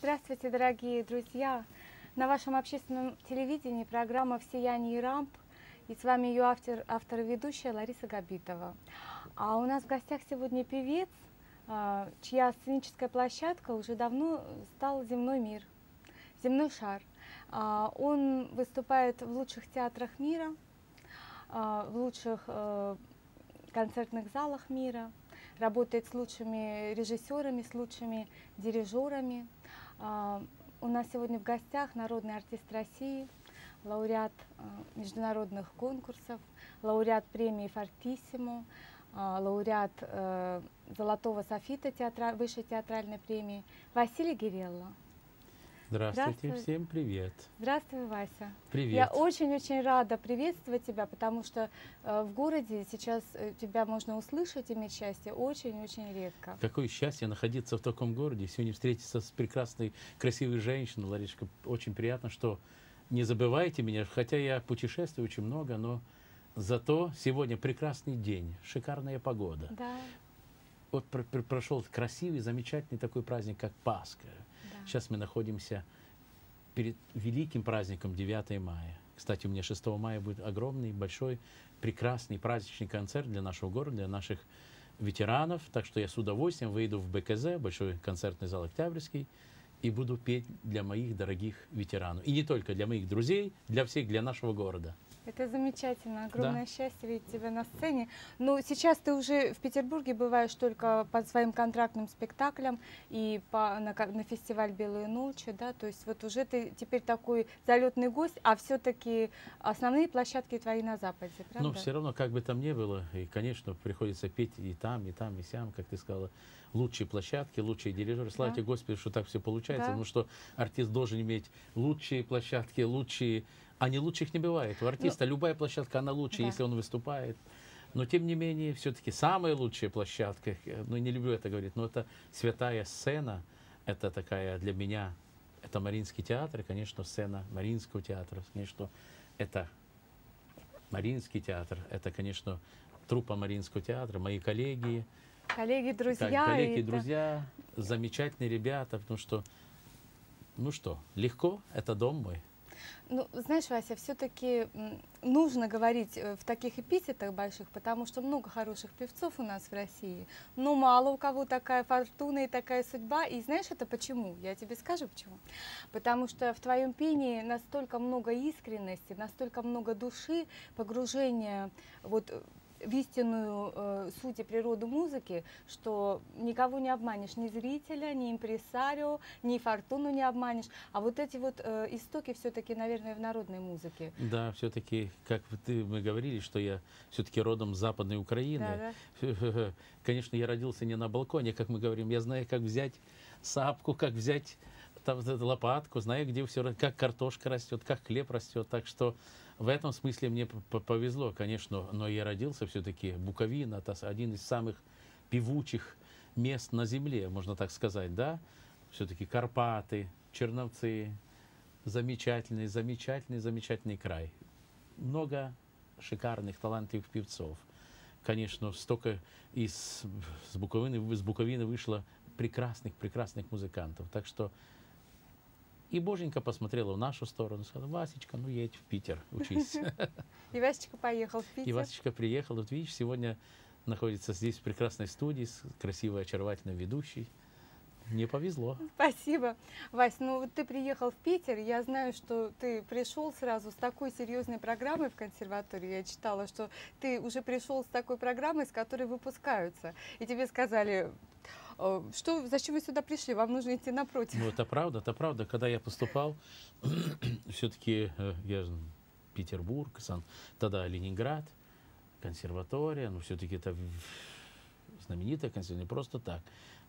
Здравствуйте, дорогие друзья! На вашем общественном телевидении программа «В сиянии рамп» и с вами ее автор, автор и ведущая Лариса Габитова. А у нас в гостях сегодня певец, а, чья сценическая площадка уже давно стал земной мир, земной шар. А, он выступает в лучших театрах мира, а, в лучших э, концертных залах мира, работает с лучшими режиссерами, с лучшими дирижерами. А, у нас сегодня в гостях народный артист России, лауреат а, международных конкурсов, лауреат премии «Фортиссимо», а, лауреат э, «Золотого софита» театра... высшей театральной премии Василий Гирелло. Здравствуйте, Здравствуй. всем привет. Здравствуй, Вася. Привет. Я очень-очень рада приветствовать тебя, потому что э, в городе сейчас э, тебя можно услышать, иметь счастье очень-очень редко. Какое счастье находиться в таком городе, сегодня встретиться с прекрасной, красивой женщиной, Ларишка. Очень приятно, что не забывайте меня, хотя я путешествую очень много, но зато сегодня прекрасный день, шикарная погода. Да. Вот пр пр прошел красивый, замечательный такой праздник, как Пасха. Сейчас мы находимся перед великим праздником 9 мая. Кстати, у меня 6 мая будет огромный, большой, прекрасный праздничный концерт для нашего города, для наших ветеранов. Так что я с удовольствием выйду в БКЗ, Большой концертный зал Октябрьский, и буду петь для моих дорогих ветеранов. И не только для моих друзей, для всех, для нашего города. Это замечательно, огромное да. счастье видеть тебя на сцене. Но сейчас ты уже в Петербурге бываешь только по своим контрактным спектаклям и по, на, на фестиваль «Белые ночи», да, то есть вот уже ты теперь такой залетный гость, а все-таки основные площадки твои на Западе, правда? Ну, все равно, как бы там ни было, и, конечно, приходится петь и там, и там, и сям, как ты сказала, лучшие площадки, лучшие дирижеры. Слава да. тебе, Господи, что так все получается, да. потому что артист должен иметь лучшие площадки, лучшие а не лучших не бывает. У артиста ну, любая площадка, она лучше, да. если он выступает. Но тем не менее, все-таки самая лучшая площадка, ну не люблю это говорить, но это святая сцена, это такая для меня, это Мариинский театр, и, конечно, сцена Мариинского театра, конечно, это Мариинский театр, это, конечно, труппа Мариинского театра, мои коллеги. Коллеги, друзья. Коллеги, это... друзья, замечательные ребята, потому что, ну что, легко, это дом мой. Ну, знаешь, Вася, все-таки нужно говорить э, в таких эпитетах больших, потому что много хороших певцов у нас в России, но мало у кого такая фортуна и такая судьба. И знаешь это почему? Я тебе скажу почему. Потому что в твоем пении настолько много искренности, настолько много души, погружения вот в истинную э, суть и природу музыки, что никого не обманешь, ни зрителя, ни импресарио, ни фортуну не обманешь. А вот эти вот э, истоки все-таки, наверное, в народной музыке. Да, все-таки, как ты, мы говорили, что я все-таки родом Западной Украины. Да, да. Конечно, я родился не на балконе, как мы говорим. Я знаю, как взять сапку, как взять там, лопатку, знаю, где все, как картошка растет, как хлеб растет. Так что в этом смысле мне повезло, конечно, но я родился все-таки Буковина, это один из самых певучих мест на земле, можно так сказать, да? Все-таки Карпаты, Черновцы, замечательный, замечательный, замечательный край. Много шикарных, талантливых певцов. Конечно, столько из с Буковины, с Буковины вышло прекрасных, прекрасных музыкантов. Так что и Боженька посмотрела в нашу сторону, сказала, Васечка, ну едь в Питер, учись. И Васечка поехал в Питер. И Васечка приехал. Вот видишь, сегодня находится здесь в прекрасной студии с красивой, очаровательной ведущей. Мне повезло. Спасибо. Вась, ну вот ты приехал в Питер, я знаю, что ты пришел сразу с такой серьезной программой в консерватории. Я читала, что ты уже пришел с такой программой, с которой выпускаются. И тебе сказали, «Э, что, зачем вы сюда пришли? Вам нужно идти напротив. Ну, это правда, это правда. Когда я поступал, все-таки э, я Петербург, Сан, тогда Ленинград, консерватория, но все-таки это знаменитая консерватория, не просто так.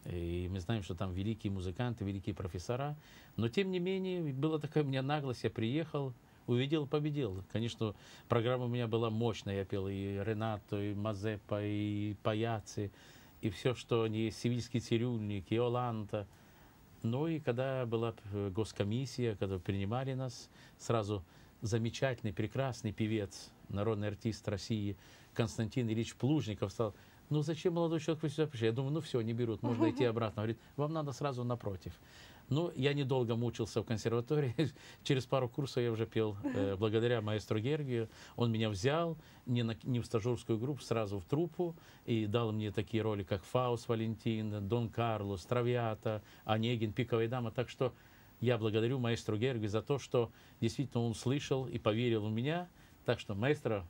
И мы знаем, что там великие музыканты, великие профессора. Но, тем не менее, была такая у меня наглость, я приехал, увидел, победил. Конечно, программа у меня была мощная, я пел и Ренато, и Мазепа, и Паяци, и все, что не Сивильский цирюльник, и Оланта. Ну и когда была госкомиссия, когда принимали нас, сразу замечательный, прекрасный певец, народный артист России Константин Ильич Плужников стал ну зачем молодой человек вы сюда пришли? Я думаю, ну все, не берут, можно идти обратно. Говорит, вам надо сразу напротив. Ну, я недолго мучился в консерватории. Через пару курсов я уже пел э, благодаря маэстро Гергию. Он меня взял не, на, не в стажерскую группу, сразу в труппу и дал мне такие роли, как Фаус Валентин, Дон Карлос, Травиата, Онегин, Пиковая дама. Так что я благодарю маэстро Гергию за то, что действительно он слышал и поверил в меня. Так что, маэстро,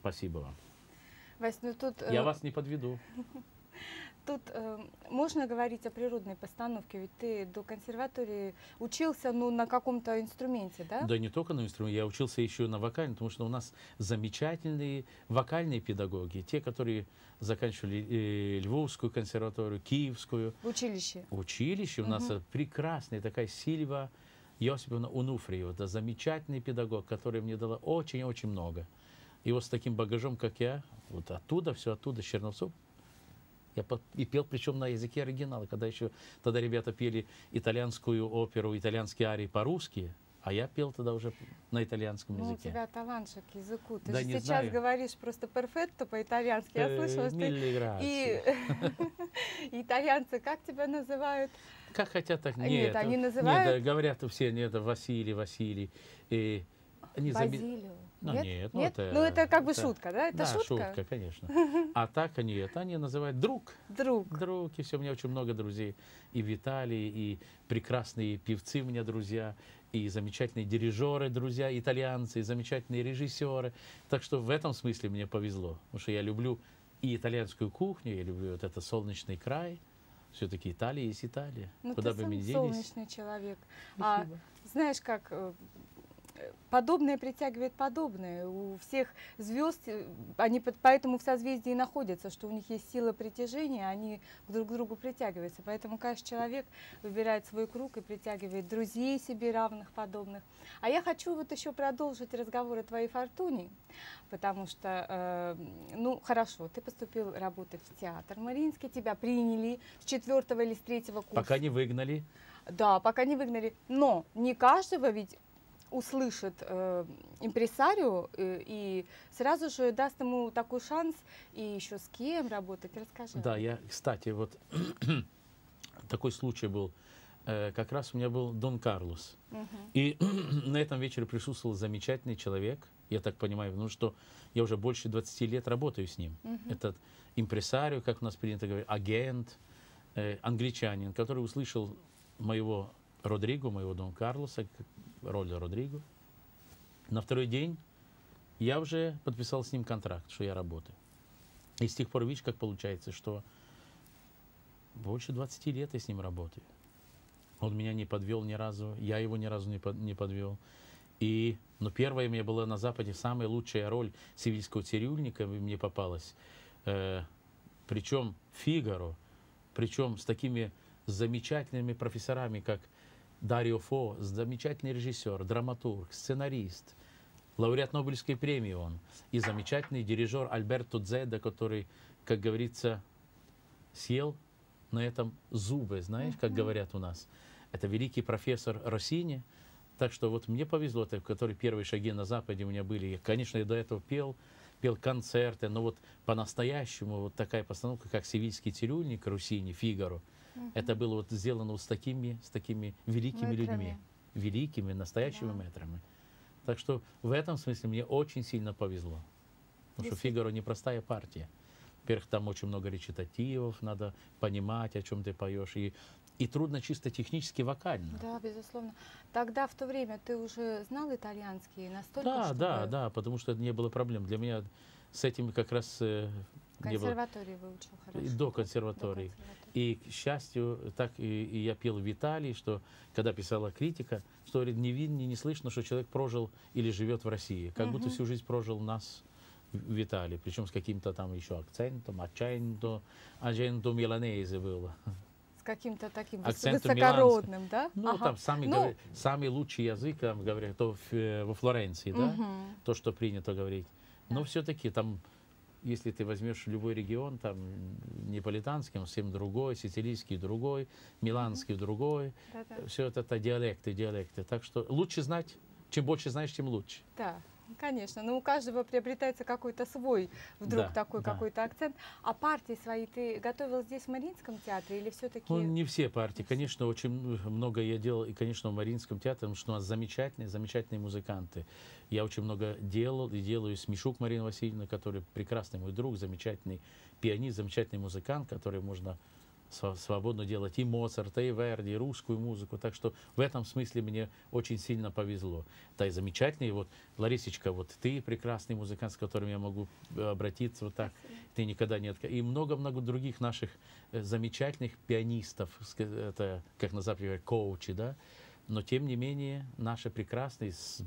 спасибо вам. Вась, ну тут... Я э... вас не подведу. Тут э, можно говорить о природной постановке, ведь ты до консерватории учился ну, на каком-то инструменте, да? Да не только на инструменте, я учился еще на вокальном, потому что у нас замечательные вокальные педагоги, те, которые заканчивали э, Львовскую консерваторию, Киевскую. Училище? Училище у нас прекрасная такая Сильва Йосиповна Унуфриева, это замечательный педагог, который мне дала очень-очень много. И вот с таким багажом, как я, вот оттуда, все оттуда, Черновцов, я и пел, причем на языке оригинала, когда еще тогда ребята пели итальянскую оперу, итальянские арии по-русски, а я пел тогда уже на итальянском языке. Ну, у тебя талант же к языку. Ты да же сейчас знаю. говоришь просто перфетто по-итальянски. Я э, слышала, что и итальянцы как тебя называют? Как хотят, так нет. Нет, они называют... Нет, говорят все, нет, Василий, Василий. И они Базилио. Ну, нет, нет, ну, нет? это, ну это как бы это, шутка, да? Это да, шутка? шутка, конечно. А так они это они называют друг. Друг. Друг. И все, у меня очень много друзей. И в Италии, и прекрасные певцы у меня друзья, и замечательные дирижеры, друзья, итальянцы, и замечательные режиссеры. Так что в этом смысле мне повезло. Потому что я люблю и итальянскую кухню, я люблю вот этот солнечный край. Все-таки Италия есть Италия. Ну, Куда ты бы сам мы делись. солнечный человек. Спасибо. А знаешь, как э, подобное притягивает подобное. У всех звезд, э, они поэтому в созвездии находятся, что у них есть сила притяжения, они друг к другу притягиваются. Поэтому каждый человек выбирает свой круг и притягивает друзей себе равных, подобных. А я хочу вот еще продолжить разговор о твоей фортуне, потому что, э, ну, хорошо, ты поступил работать в театр Мариинский, тебя приняли с четвертого или с третьего курса. Пока не выгнали. Да, пока не выгнали. Но не каждого ведь услышит э, импресарио э, и сразу же даст ему такой шанс и еще с кем работать. Расскажи. Да, я, кстати, вот такой случай был. Э, как раз у меня был Дон Карлос. Угу. И на этом вечере присутствовал замечательный человек, я так понимаю, потому что я уже больше 20 лет работаю с ним. Угу. Этот импресарио, как у нас принято говорить, агент, э, англичанин, который услышал моего Родриго, моего Дон Карлоса, роль Родриго. На второй день я уже подписал с ним контракт, что я работаю. И с тех пор, видишь, как получается, что больше 20 лет я с ним работаю. Он меня не подвел ни разу, я его ни разу не, под, не подвел. И, но первая мне была на Западе самая лучшая роль сивильского цирюльника мне попалась. Э, причем Фигаро, причем с такими замечательными профессорами, как Дарио Фо, замечательный режиссер, драматург, сценарист, лауреат Нобелевской премии он, и замечательный дирижер Альберто Дзеда, который, как говорится, съел на этом зубы, знаешь, как говорят у нас. Это великий профессор Россини. Так что вот мне повезло, так, который первые шаги на Западе у меня были. Конечно, я до этого пел, пел концерты, но вот по-настоящему вот такая постановка, как «Севильский цирюльник» Руссини, «Фигаро», Угу. Это было вот сделано вот с такими, с такими великими мэтрами. людьми, великими, настоящими да. мэтрами. Так что в этом смысле мне очень сильно повезло. Потому что Фигаро непростая партия. Во-первых, там очень много речитативов, надо понимать, о чем ты поешь. И, и трудно чисто технически вокально. Да, безусловно. Тогда в то время ты уже знал итальянский настолько, Да, чтобы... да, да, потому что это не было проблем. Для меня с этим как раз консерватории выучил хорошо. До консерватории. До консерватории. И, к счастью, так и, и я пел в Италии, что когда писала критика, что говорит, не видно, не слышно, что человек прожил или живет в России. Как угу. будто всю жизнь прожил у нас в Италии, причем с каким-то там еще акцентом, акценто, акценто миланезе было. С каким-то таким Акцентом высокородным, миланск. да? Ну, ага. там самый, ну... говорит, самый лучший язык, там, говорят, то в, э, во Флоренции, да, угу. то, что принято говорить. Да. Но все-таки там если ты возьмешь любой регион, там неаполитанский, он совсем другой, сицилийский другой, миланский другой. Да-да. Все это, это диалекты, диалекты. Так что лучше знать, чем больше знаешь, тем лучше. Да. Конечно, но у каждого приобретается какой-то свой вдруг Да, такой да. какой-то акцент. А партии свои ты готовил здесь в Мариинском театре или все-таки? Ну, не все партии. Конечно, очень много я делал, и, конечно, в Мариинском театре, потому что у нас замечательные, замечательные музыканты. Я очень много делал и делаю с Мишук Марина Васильевна, который прекрасный мой друг, замечательный пианист, замечательный музыкант, который можно свободно делать и Моцарта, и Верди, и русскую музыку. Так что в этом смысле мне очень сильно повезло. Да и замечательный, вот, Ларисечка, вот ты прекрасный музыкант, с которым я могу э, обратиться вот так. Ты никогда не отка- И много-много других наших э, замечательных пианистов, это, как на Западе говорят, коучи, да. Но, тем не менее, наши прекрасные, с,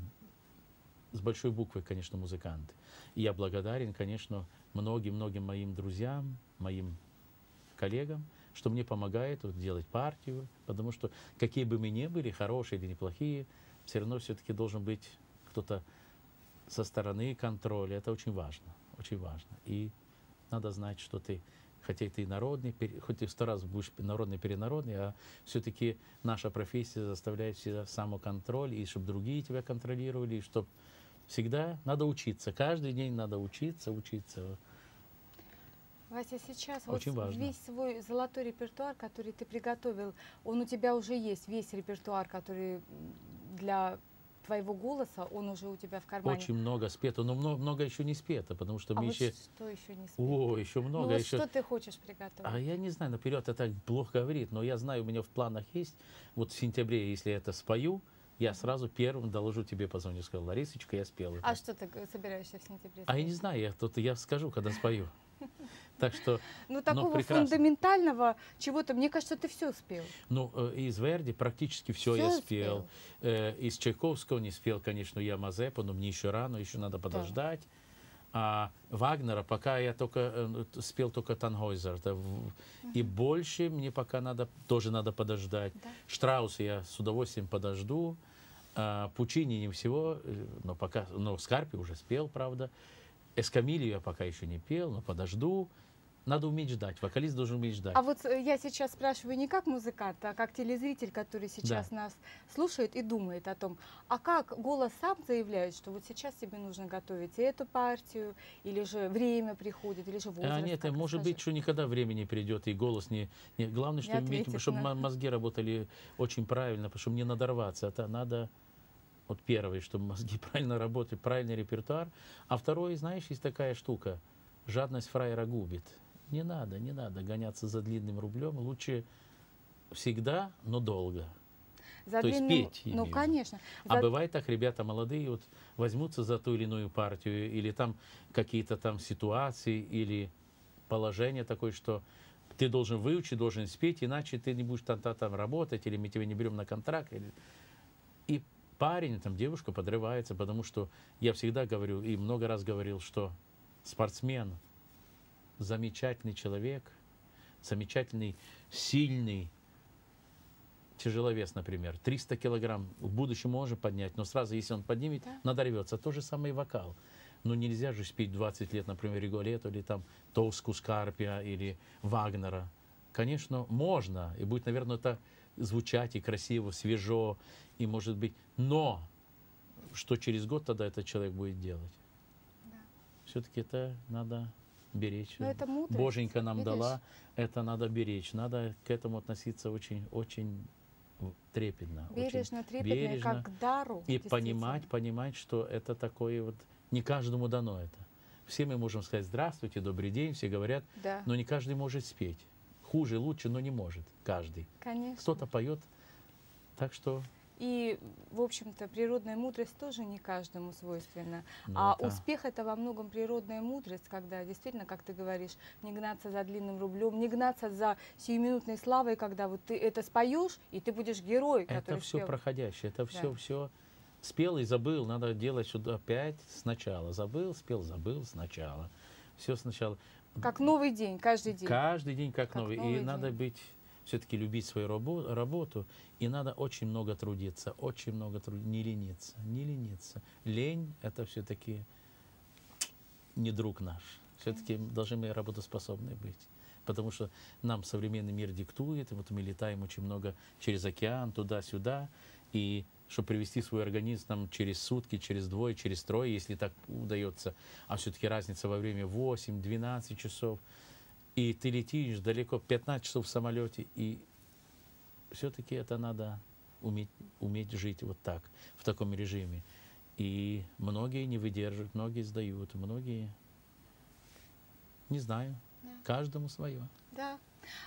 с большой буквы, конечно, музыканты. И я благодарен, конечно, многим-многим моим друзьям, моим коллегам, что мне помогает вот, делать партию, потому что какие бы мы ни были, хорошие или неплохие, все равно все-таки должен быть кто-то со стороны контроля. Это очень важно, очень важно. И надо знать, что ты, хотя ты народный, хоть в сто раз будешь народный, перенародный, а все-таки наша профессия заставляет всегда самоконтроль, и чтобы другие тебя контролировали, и чтобы всегда надо учиться. Каждый день надо учиться, учиться. Вася, сейчас Очень вот важно. весь свой золотой репертуар, который ты приготовил, он у тебя уже есть, весь репертуар, который для твоего голоса, он уже у тебя в кармане. Очень много спето, но много, много еще не спето, потому что а мы вот еще... что еще не спит? О, еще ну много. вот еще... что ты хочешь приготовить? А я не знаю, наперед это так плохо говорит, но я знаю, у меня в планах есть, вот в сентябре, если я это спою, я сразу первым доложу тебе, позвоню, скажу, Ларисочка, я спел это. А что ты собираешься в сентябре? А я спеть? не знаю, я, тут я скажу, когда спою. Так что, Ну, такого прекрасно. фундаментального чего-то, мне кажется, ты все спел. ну, э, из Верди практически все я Всё спел. Э, Из Чайковского не спел, конечно, я Мазепу, но мне еще рано, еще надо подождать. А Вагнера пока я только э, т- спел только Тангойзер. это в- И больше мне пока надо, тоже надо подождать. Да. Штрауса я с удовольствием подожду. А, Пучини не всего, но пока, но Скарпи уже спел, правда. Эскамилию я пока еще не пел, но подожду. Надо уметь ждать. Вокалист должен уметь ждать. А вот э, я сейчас спрашиваю не как музыкант, а как телезритель, который сейчас нас слушает и думает о том, а как голос сам заявляет, что вот сейчас тебе нужно готовить эту партию, или же время приходит, или же возраст. А нет, как, может расскажи. быть, что никогда времени придет, и голос не... не главное, Не что иметь, ответит чтобы на- мо- мозги работали очень правильно, потому что мне надорваться. Это надо... Вот первое, чтобы мозги правильно работали, правильный репертуар. А второе, знаешь, есть такая штука. Жадность фраера губит. Не надо, не надо гоняться за длинным рублем. Лучше всегда, но долго. За то есть длинным- петь, я Ну, имею конечно. А За- бывает так, ребята молодые вот возьмутся за ту или иную партию, или там какие-то там ситуации, или положение такое, что ты должен выучить, должен спеть, иначе ты не будешь там, там, там работать, или мы тебя не берем на контракт. или- парень, там девушка подрывается, потому что я всегда говорю, и много раз говорил, что спортсмен, замечательный человек, замечательный, сильный, тяжеловес, например, 300 килограмм в будущем можно поднять, но сразу, если он поднимет, Да. надорвется. То же самое и вокал. Но нельзя же спеть 20 лет, например, Риголетто или там Тоску Скарпия или Вагнера. Конечно, можно, и будет, наверное, это звучать и красиво, свежо, и может быть, но что через год тогда этот человек будет делать? Да. Все-таки это надо беречь. Но это мудрость, Боженька нам видишь? дала, это надо беречь. Надо к этому относиться очень, очень трепетно. очень Бережно, трепетно, и бережно. как дару. И понимать, понимать, что это такое вот, не каждому дано это. Все мы можем сказать здравствуйте, добрый день, все говорят, Да, но не каждый может спеть. Хуже, лучше, но не может каждый. конечно. Кто-то поет, так что И, в общем-то, природная мудрость тоже не каждому свойственна. ну, а это- успех это во многом природная мудрость, когда действительно, как ты говоришь, не гнаться за длинным рублем, не гнаться за сиюминутной славой, когда вот ты это споешь, и ты будешь герой, который Это все спел. проходящее, это все, Да. все спел и забыл, надо делать сюда опять сначала. Забыл, спел, забыл сначала. Все сначала. Как новый день, каждый день. Каждый день как, Как новый. новый И надо день. быть, все-таки любить свою рабо- работу, и надо очень много трудиться, очень много трудиться, не лениться, не лениться. Лень – это все-таки не друг наш. Все-таки должны мы работоспособны быть. Потому что нам современный мир диктует, и вот мы летаем очень много через океан, туда-сюда, и чтобы привести свой организм там, через сутки, через двое, через трое, если так удается. А все-таки разница во время 8-12 часов. И ты летишь далеко, 15 часов в самолете, и все-таки это надо уметь, уметь жить вот так, в таком режиме. И многие не выдерживают, многие сдают, многие, не знаю, Да. каждому свое. Да.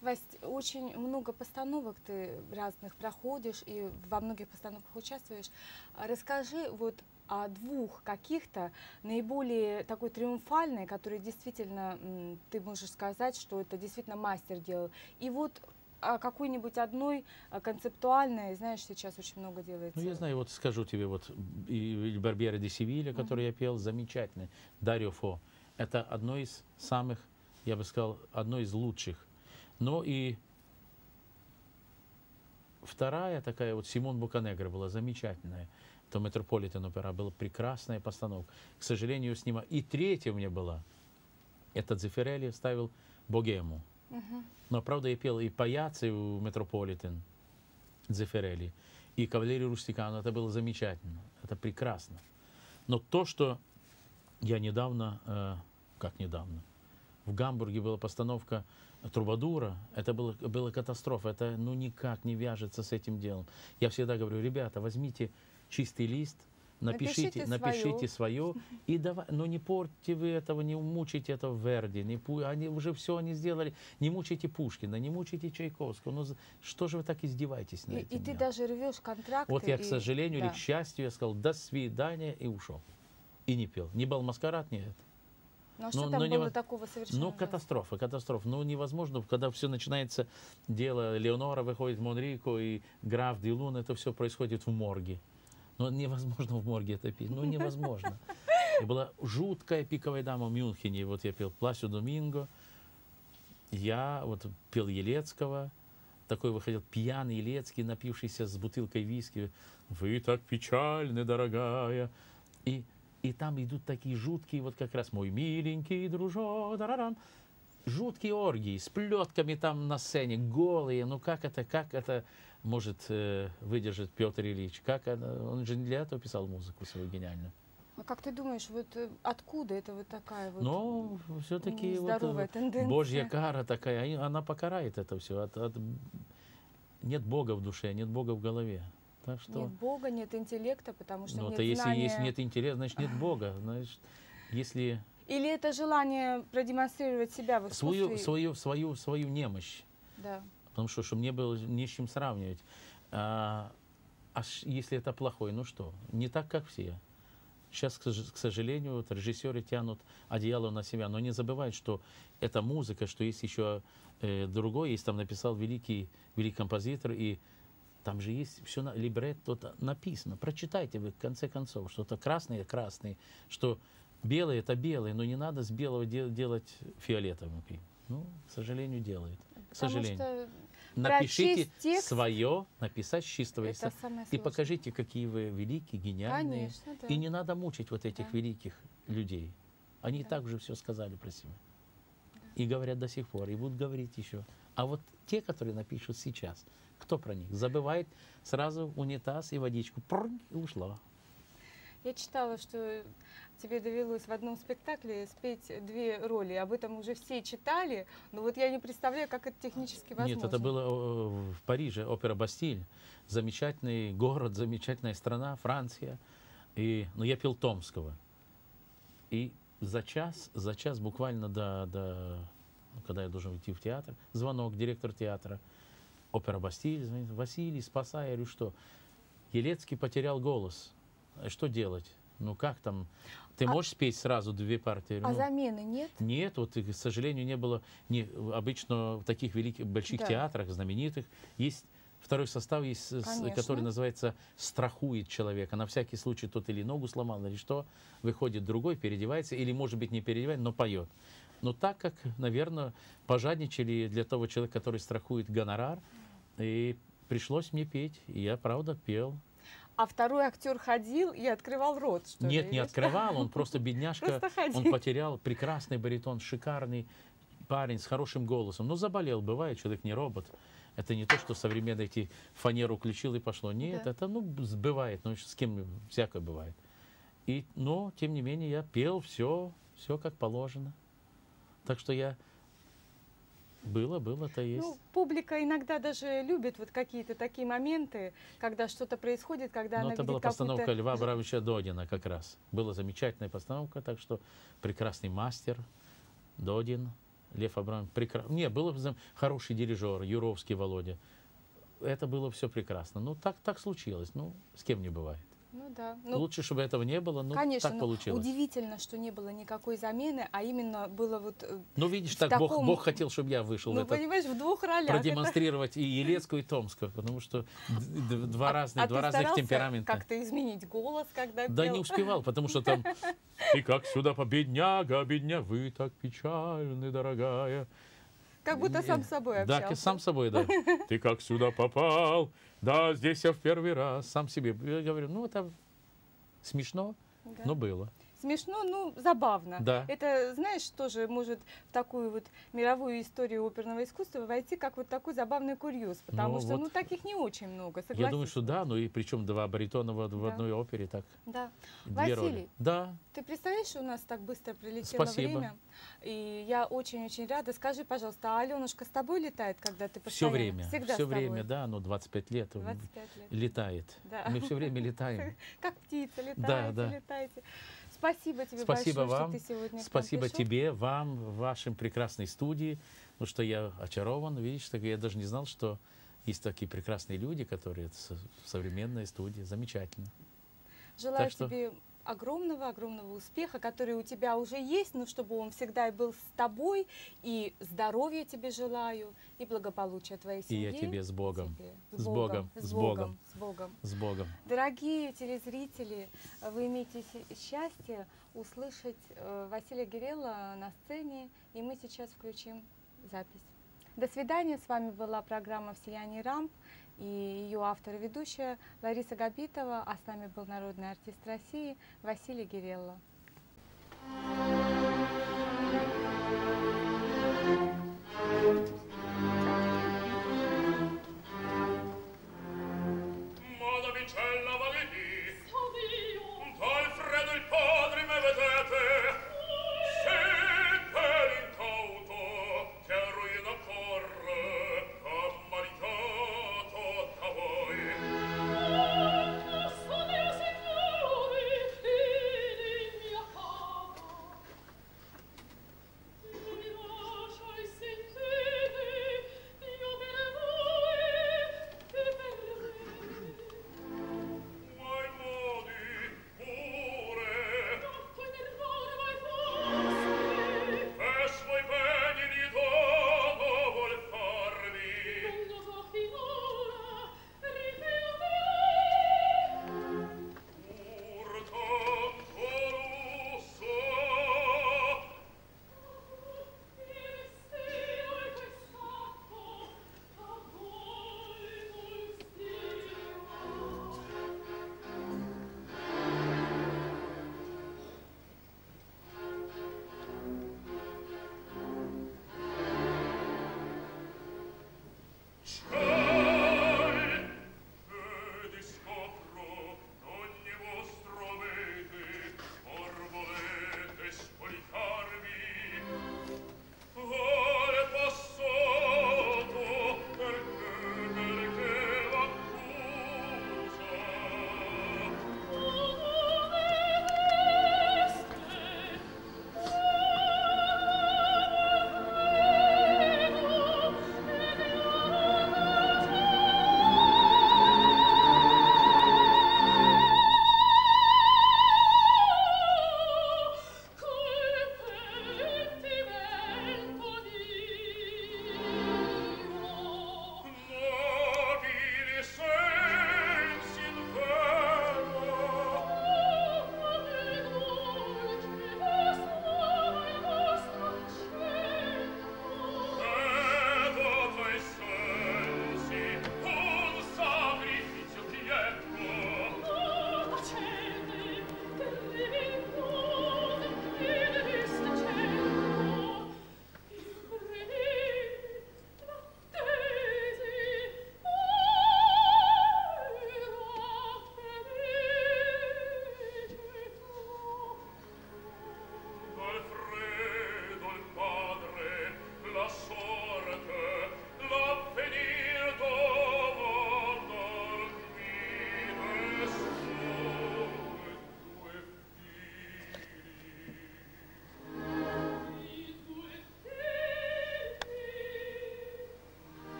Вась, очень много постановок ты разных проходишь и во многих постановках участвуешь. А Расскажи вот о двух каких-то наиболее такой триумфальной, которые действительно ты можешь сказать, что это действительно мастер делал. И вот о какой-нибудь одной а, концептуальной, знаешь, сейчас очень много делается. Ну, я знаю, вот скажу тебе, вот и Барбера де Севилья, который я пел, замечательный, Дарио Фо. Это одно из самых, я бы сказал, одно из лучших. Но и вторая такая, вот Симон Бокканегра была замечательная. Это Метрополитен опера, была прекрасная постановка. К сожалению, снима. И третья у меня была. Это Дзеффирелли ставил Богему. Мгм. Но, правда, я пел и Паяцы у Метрополитен Дзеффирелли, и Кавалерию Рустикану. Это было замечательно. Это прекрасно. Но то, что я недавно, э, как недавно, в Гамбурге была постановка Трубадура, это было, была катастрофа. Это ну никак не вяжется с этим делом. Я всегда говорю, ребята, возьмите чистый лист, напишите, Напишите напишите свое, и давай, но не портите вы этого, не мучайте этого Верди, не, пу- они уже все они сделали, не мучайте Пушкина, не мучайте Чайковского, ну что же вы так издеваетесь над И, этим? и ты даже рвешь контракты. Вот я, к и- сожалению или да. к счастью, я сказал до свидания и ушел. И не пел. Не был маскарад, нет. Ну а что ну, там ну, не было во- такого совершенно? Ну, катастрофа, катастрофа. Ну, невозможно, когда все начинается, дело, Леонора выходит в Монрико, и граф Дилун, это все происходит в морге. Ну, невозможно в морге это петь, ну, невозможно. И была жуткая пиковая дама в Мюнхене, вот я пел Пласю Доминго, я вот пел Елецкого, такой выходил пьяный Елецкий, напившийся с бутылкой виски. Вы так печальны, дорогая. И, и там идут такие жуткие, вот как раз мой миленький дружок, дарарам. Жуткие оргии с плетками там на сцене, голые. Ну как это, как это может э, выдержать Петр Ильич? Как это? Он же не для этого писал музыку свою гениальную. А как ты думаешь, вот э, откуда это вот такая вот Но все-таки вот, э, тенденция? Божья кара такая, она покарает это все. От, от- Нет Бога в душе, нет Бога в голове. Так что, Нет Бога, нет интеллекта, потому что ну, нет то если знания. есть нет интереса, значит нет Бога. Значит, если Или это желание продемонстрировать себя в искусстве? свою, свою, свою, свою немощь, Да. потому что, чтобы мне было не с чем сравнивать. А, а если это плохой, ну что, не так, как все. Сейчас, к сож- к сожалению, вот режиссеры тянут одеяло на себя, но не забывают, что это музыка, что есть еще э, другой, есть там написал великий, великий композитор, и там же есть все на либретто написано. Прочитайте вы, в конце концов, что это красный, красный, что белый это белый, но не надо с белого де- делать фиолетовым. Ну, к сожалению, делают. К Потому сожалению. что Напишите текст свое, написать с чистого листа. И покажите, какие вы великие, гениальные. Конечно, да. И не надо мучить вот этих Да. великих людей. Они Да. так уже все сказали про себя. И говорят до сих пор, и будут говорить еще. А вот те, которые напишут сейчас, кто про них? Забывает сразу унитаз и водичку. Прррр, и ушла. Я читала, что тебе довелось в одном спектакле спеть две роли. Об этом уже все читали, но вот я не представляю, как это технически возможно. Нет, это было э, в Париже, опера Бастиль. Замечательный город, замечательная страна, Франция. И, но я пел Томского. И за час, за час буквально до, до ну, когда я должен идти в театр, звонок, директор театра, опера Бастиль, звонит, Василий, спасай, я говорю, что? Елецкий потерял голос. Э, Что делать? Ну как там? Ты А- можешь спеть сразу две партии? А «Ну, замены нет? нет, вот, к сожалению, не было. Не, обычно в таких великих, больших Да. театрах, знаменитых, есть второй состав, есть, Конечно. который называется «страхует человека». На всякий случай тот или ногу сломал, или что, выходит другой, переодевается, или, может быть, не переодевает, но поет. Но так как, наверное, пожадничали для того человека, который страхует гонорар, и пришлось мне петь. И я, правда, пел. А второй актер ходил и открывал рот, что ли? Нет, не или открывал, он просто бедняжка. Просто. Он потерял прекрасный баритон, шикарный парень с хорошим голосом. Ну, заболел, бывает, человек не робот. Это не то, что современно эти фанеру включил и пошло. Нет, Да. это, ну, бывает, ну, с кем всякое бывает. И, но, тем не менее, я пел все, все как положено. Так что я... Было, было, то есть. Ну, публика иногда даже любит вот какие-то такие моменты, когда что-то происходит, когда Но она это видит была постановка. Льва Абрамовича Додина как раз. Была замечательная постановка, так что прекрасный мастер Додин, Лев Абрамович. Прекра... Не, был хороший дирижер, Юровский Володя. Это было все прекрасно. Ну, так, так случилось. Ну, с кем не бывает. Ну да. Ну, Лучше, чтобы этого не было, но конечно, так но получилось. удивительно, что не было никакой замены, а именно было вот... э, Ну, видишь, в так Бог, таком- Бог хотел, чтобы я вышел в Ну, этот понимаешь, в двух ролях. Это- продемонстрировать и Елецкую, и Томскую, потому что два разных, а два ты разных темперамента. как-то изменить голос, когда Да пел? не успевал, потому что там «И как сюда по бедняга, бедня, вы так печальны, дорогая». Как будто сам собой Да, общался. сам собой, да. Ты как сюда попал? Да, здесь я в первый раз. Сам себе. Я говорю, ну, это смешно, Да. но было. Смешно, ну, забавно. Да. Это, знаешь, тоже может в такую вот мировую историю оперного искусства войти как вот такой забавный курьез, потому Ну, что, вот. ну, таких не очень много, Я думаю, согласись. что да, ну и причем два баритона в, в Да. одной опере, так, Да. две роли. Василий, Да, ты представляешь, что у нас так быстро прилетело Спасибо. время? И я очень-очень рада. Скажи, пожалуйста, а Аленушка с тобой летает, когда ты все постоянно? время, Всегда все время, да, ну 25 лет 25 лет. летает. Да. Мы все время летаем. Как птица, летаете, Да, да. летаете. Спасибо тебе Спасибо большое, вам. что ты сегодня Спасибо пришел. тебе, вам, в вашей прекрасной студии. Потому что я очарован, видишь, так я даже не знал, что есть такие прекрасные люди, которые с- в современной студии. Замечательно. Желаю Так что- тебе огромного-огромного успеха, который у тебя уже есть, но чтобы он всегда был с тобой, и здоровья тебе желаю, и благополучия твоей И я тебе с Богом. Тебе. С Богом, с с Богом, с Богом. С Богом. Дорогие телезрители, вы имеете счастье услышать э, Василия Гирелла на сцене, и мы сейчас включим запись. До свидания. С вами была программа «В сиянии рамп» и ее автор и ведущая Лариса Габитова, а с нами был народный артист России Василий Гирелло.